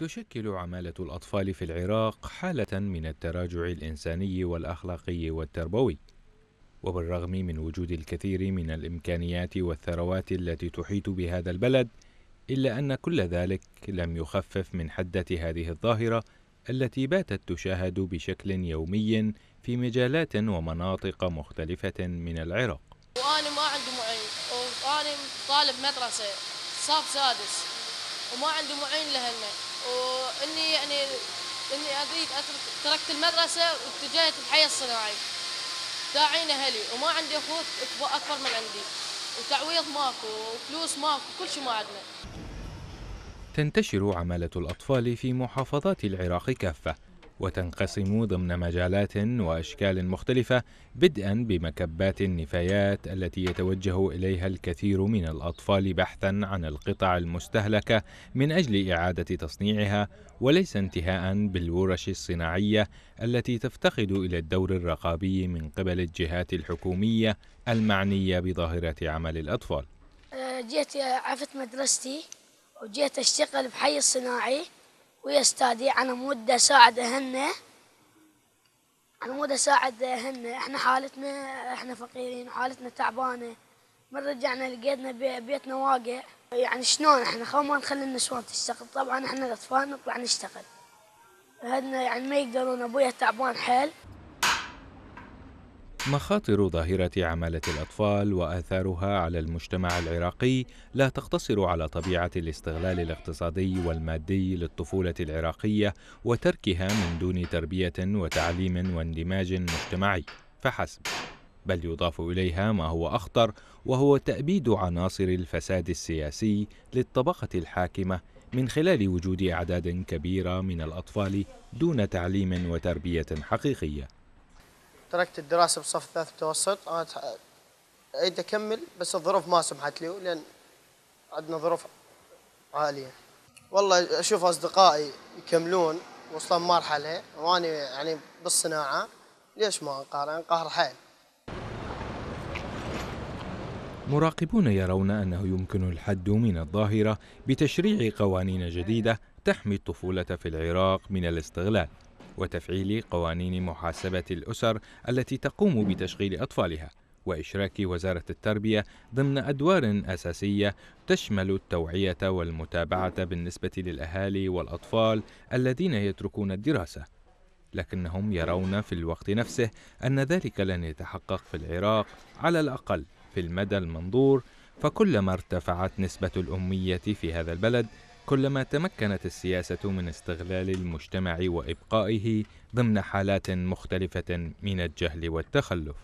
تشكل عمالة الأطفال في العراق حالة من التراجع الإنساني والأخلاقي والتربوي. وبالرغم من وجود الكثير من الإمكانيات والثروات التي تحيط بهذا البلد إلا أن كل ذلك لم يخفف من حدة هذه الظاهرة التي باتت تشاهد بشكل يومي في مجالات ومناطق مختلفة من العراق. وأنا ما عندي معين وأنا طالب مدرسة صف سادس وما عندي معين لهنا وإني يعني إني أريد تركت المدرسة واتجهت الحياة الصناعي داعين أهلي وما عندي أخوت أكبر من عندي. وتعويض ماكو وفلوس ماكو كل شيء ما عندنا. تنتشر عمالة الأطفال في محافظات العراق كافة. وتنقسم ضمن مجالات وأشكال مختلفة بدءا بمكبات النفايات التي يتوجه إليها الكثير من الأطفال بحثا عن القطع المستهلكة من أجل إعادة تصنيعها وليس انتهاء بالورش الصناعية التي تفتقد إلى الدور الرقابي من قبل الجهات الحكومية المعنية بظاهرة عمل الأطفال. أه، جيت عفت مدرستي وجيت أشتغل بحي الصناعي ويا استاذي أنا مود أساعد اهلنا أنا مود أساعد اهلنا إحنا حالتنا إحنا فقيرين وحالتنا تعبانة. من رجعنا لقيتنا بيتنا واقع. يعني شلون إحنا؟ خو ما نخلي النسوان تشتغل. طبعا إحنا الأطفال نطلع نشتغل. هدنا يعني ما يقدرون أبويا تعبان حيل. مخاطر ظاهرة عمالة الأطفال وآثارها على المجتمع العراقي لا تقتصر على طبيعة الاستغلال الاقتصادي والمادي للطفولة العراقية وتركها من دون تربية وتعليم واندماج مجتمعي. فحسب. بل يضاف إليها ما هو أخطر وهو تأبيد عناصر الفساد السياسي للطبقة الحاكمة من خلال وجود أعداد كبيرة من الأطفال دون تعليم وتربية حقيقية. تركت الدراسة بصف ثالث متوسط. أنا أريد أكمل بس الظروف ما سمحت لي لأن عندنا ظروف عالية. والله أشوف أصدقائي يكملون وصلوا مرحلة وأنا يعني بالصناعة. ليش ما أنقهر أنقهر حيل. مراقبون يرون أنه يمكن الحد من الظاهرة بتشريع قوانين جديدة تحمي الطفولة في العراق من الاستغلال. وتفعيل قوانين محاسبة الأسر التي تقوم بتشغيل أطفالها. وإشراك وزارة التربية ضمن أدوار أساسية تشمل التوعية والمتابعة بالنسبة للأهالي والأطفال الذين يتركون الدراسة. لكنهم يرون في الوقت نفسه أن ذلك لن يتحقق في العراق على الأقل في المدى المنظور فكلما ارتفعت نسبة الأمية في هذا البلد كلما تمكنت السياسة من استغلال المجتمع وإبقائه ضمن حالات مختلفة من الجهل والتخلف.